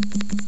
Thank you.